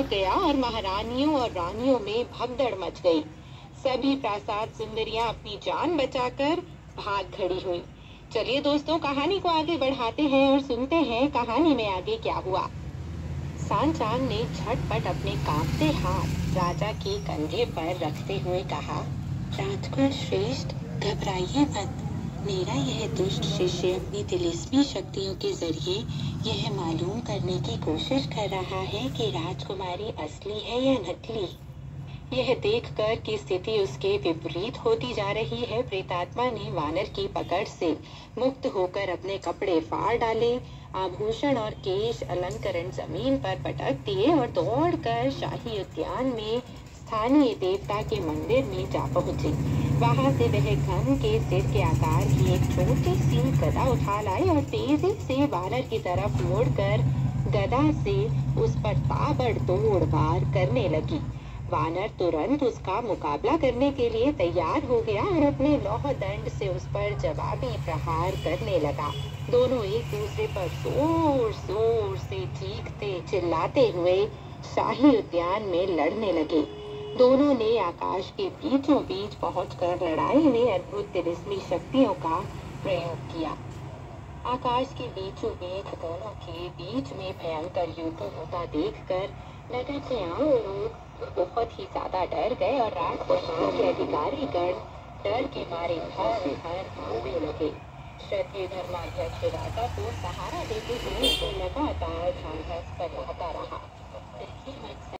गया और महारानियों और रानियों में भगदड़ मच गई। सभी प्रासाद सुंदरियाँ अपनी जान बचाकर भाग खड़ी हुई। चलिए दोस्तों, कहानी को आगे बढ़ाते हैं और सुनते हैं कहानी में आगे क्या हुआ। सांचांग ने झटपट अपने कांपते हाथ राजा के कंधे पर रखते हुए कहा राजकुमार श्रेष्ठ, घबराइए मत। मेरा यह दुष्ट शिष्य अपनी तिलिस्मी शक्तियों के ज़रिए यह मालूम करने की कोशिश कर रहा है कि राजकुमारी असली है या नकली। यह देखकर कि स्थिति उसके विपरीत होती जा रही है, प्रेतात्मा ने वानर की पकड़ से मुक्त होकर अपने कपड़े फाड़ डाले, आभूषण और केश अलंकरण ज़मीन पर पटक दिए और दौड़कर शाही उद्यान में स्थानीय देवता के मंदिर में जा पहुँचे। वहाँ से वह घन के सिर के आकार की एक छोटी सी गदा उठा लाई और तेज़ी से वानर की तरफ़ मुड़कर गदा से उस पर ताबड़तोड़ वार करने लगी। वानर तुरंत उसका मुकाबला करने के लिए तैयार हो गया और अपने लौह दंड से उस पर जवाबी प्रहार करने लगा। दोनों एक दूसरे पर ज़ोर ज़ोर से चीखते, चिल्लाते हुए शाही उद्यान में लड़ने लगे। दोनों ने आकाश के बीचों बीच पहुंचकर लड़ाई में अद्भुत तिरस्मी शक्तियों का प्रयोग किया। आकाश के बीचों बीच दोनों के बीच में भयंकर युद्ध होता देखकर नगर के आम लोग बहुत ही ज़्यादा डर गए और राज के अधिकारी गण डर के मारे घर घर भागने लगे। क्षत्रिय धर्माध्यक्ष राजा को सहारा देते हुए लगातार झांझस पर